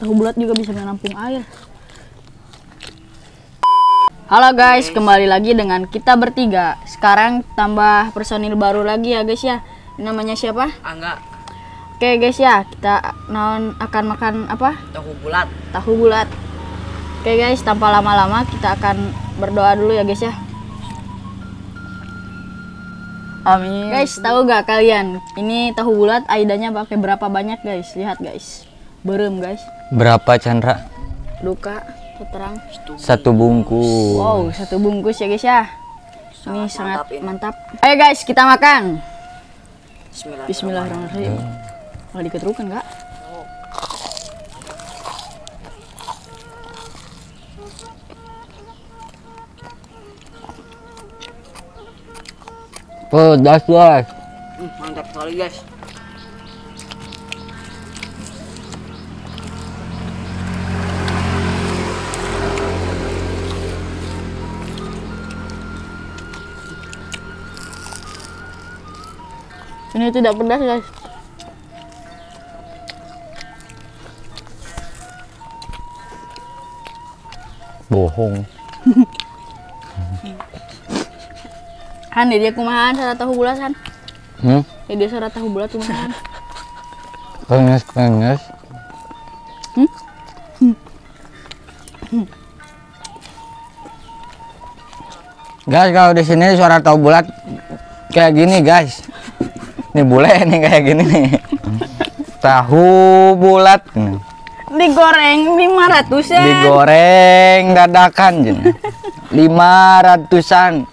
Tahu bulat juga bisa menampung air. Halo guys, kembali lagi dengan kita bertiga. Sekarang tambah personil baru lagi ya guys ya. Namanya siapa? Angga Oke guys ya, kita non akan makan apa? tahu bulat Tahu bulat. Oke guys, tanpa lama-lama kita akan berdoa dulu ya guys ya. amin Guys, tahu gak kalian? Ini tahu bulat aidanya pakai berapa banyak guys? Lihat guys. Berem guys. Berapa Chandra? Luka, terang. Satu bungkus. Wow, satu bungkus ya guys ya. Ini sangat mantap mantap. Ayo guys, kita makan. Bismillah Bismillahirrahmanirrahim. Wah, diketerukan enggak? Pedas guys. Hmm, mantap sekali guys Ini tidak pedas guys. Bohong. Han, dia kumahan sarata tahu bulat Han. Hmm? Ya dia sarata tahu bulat kumahan. Penges penges. Guys, kalau di sini suara tahu bulat kayak gini, guys. Ini bule nih kayak gini nih. Tahu bulat nih. Digoreng 500 ya. digoreng dadakan jen. lima ratusan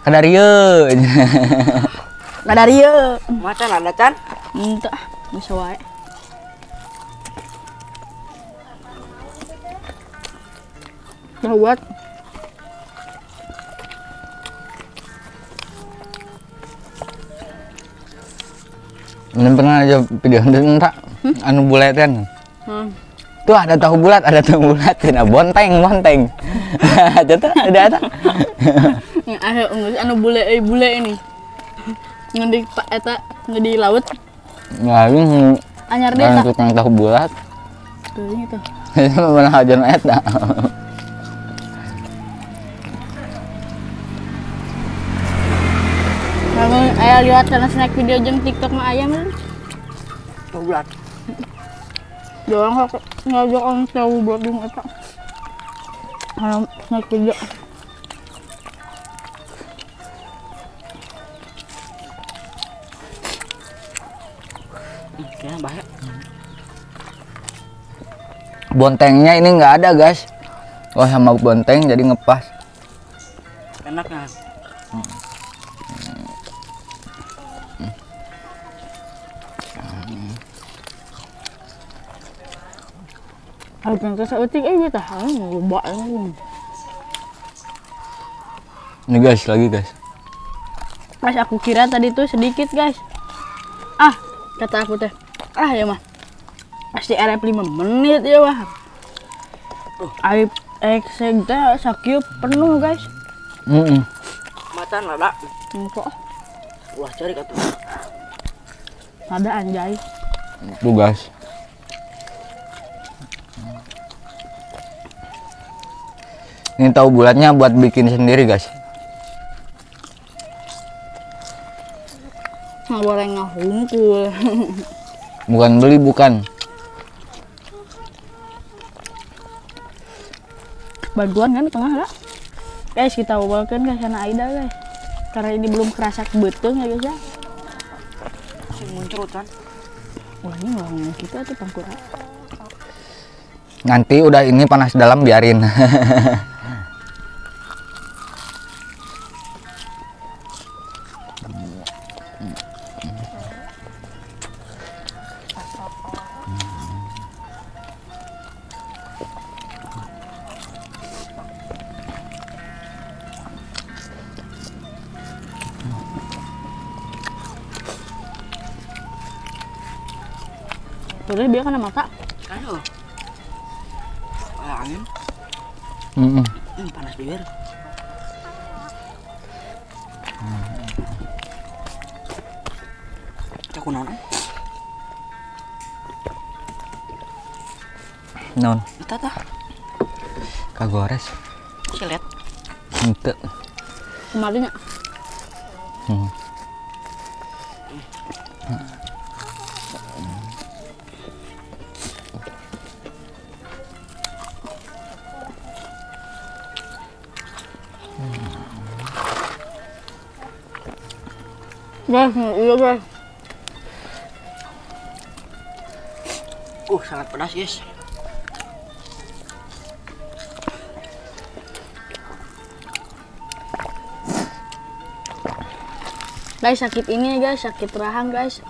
kadarieu Ada dia. macan ada can Entah, bisa wae. Tahu Ini pernah aja video entak anu buletan Hmm. tuh ada tahu bulat ada tahu bulat. Nah bonteng bonteng. Ada tuh ada ada ada unggus anu bule eh, bule ini. Ngendi pak eta ngendi laut. nggak ini Anyar dia kan tukang tahu bulat. Tuh gitu. itu mana aja eta Ayah lihat karena snack video jeng TikTok mah ayam kan. tahu bulat Jangan kok ngajak orang tahu buat di eta. Kalau snack video. hmm, kayaknya bahaya bontengnya ini nggak ada guys wah sama bonteng jadi ngepas enak kan Kalau kan kesautik eh kita hal ngubah ini. ini guys lagi guys Pas aku kira tadi tuh sedikit guys. Ah, kata aku teh. Ah ya mah. Pasti RF 5 menit ya mah. Aib ekseg teh sakit penuh guys. Mm-mm. macan ada Kok wah cari kata ada anjay. tuh guys ini tahu bulatnya buat bikin sendiri guys Nggak boleh ngahungkul. bukan beli bukan Bantuan kan tengah lah. Guys, kita obalkan guys sana Aida guys. Karena ini belum kerasa betul ya guys ya. si muncul kan Wah ini ngomong kita tuh pangkura. nanti udah ini panas dalam biarin Boleh biar kena mata. aduh kayak angin Mm-mm. hmm, panas bibir aku naon Non, Eta tah. kagores. Silet. Henteu. Kemarinnya. Hmm. Guys, iya guys. Uh, sangat pedas, guys. Guys, sakit ini guys, sakit rahang guys.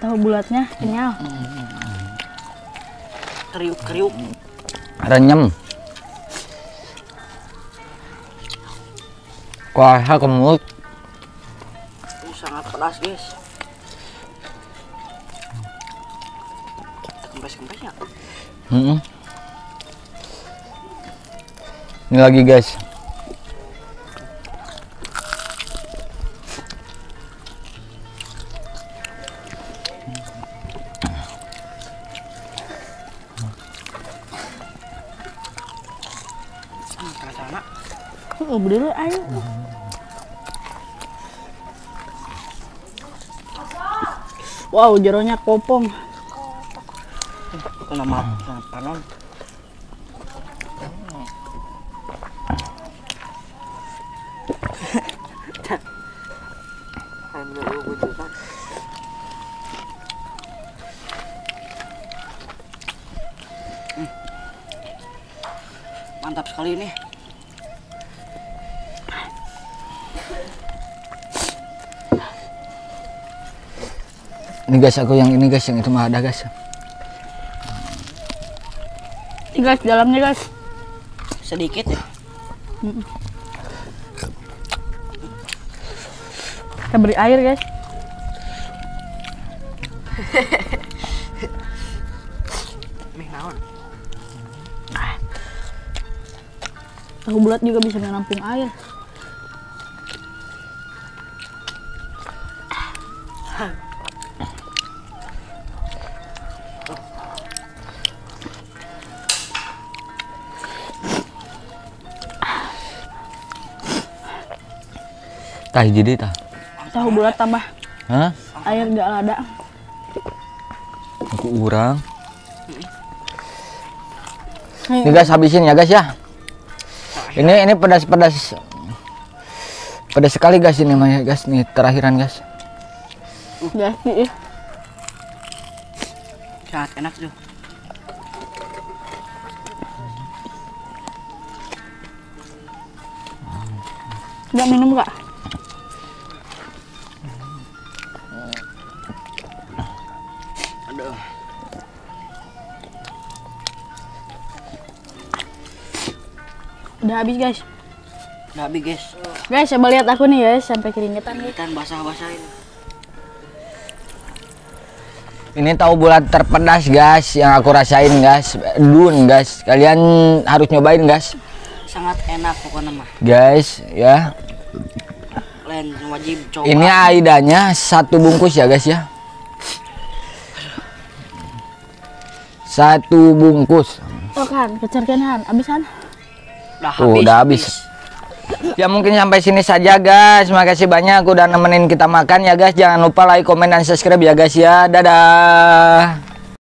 Tahu bulatnya kenyal. Kriuk-kriuk. Renyem. Kuah ke mulut. Uh, sangat pedas, guys. Kempes-kempes ya. Mm-mm. Ini lagi guys. Hmm. Oh, berdiri ayo. Wow, jeronya kopong. Sangat panon. Hmm. Mantap sekali ini. Ini guys aku yang ini guys yang itu mah ada guys. Ini guys, dalamnya guys. Sedikit ya. Kita beri air guys. Tahu bulat juga bisa menampung air. Tah jadi tah. Tahu bulat tambah Hah? air gak lada. Aku urang. Ini guys habisin ya guys ya. Ini ini pedas-pedas. Pedas sekali guys ini mah ya guys nih terakhiran guys. Guys, ih. Sangat enak tuh. Gak minum gak? Udah habis guys. Udah habis guys. Guys, coba lihat aku nih guys, sampai keringetan guys. Ikan basah-basahin. Ini tahu bulat terpedas guys yang aku rasain guys. Dun guys. Kalian harus nyobain guys. Sangat enak pokoknya mah. Guys ya. Lain wajib coba. Ini aidanya satu bungkus ya guys ya. Satu bungkus. Oh kan, kecerkan Han, abisan. Udah Tuh, habis. udah habis. Ya mungkin sampai sini saja guys. Makasih banyak udah nemenin kita makan ya guys. Jangan lupa like, komen dan subscribe ya guys ya. Dadah.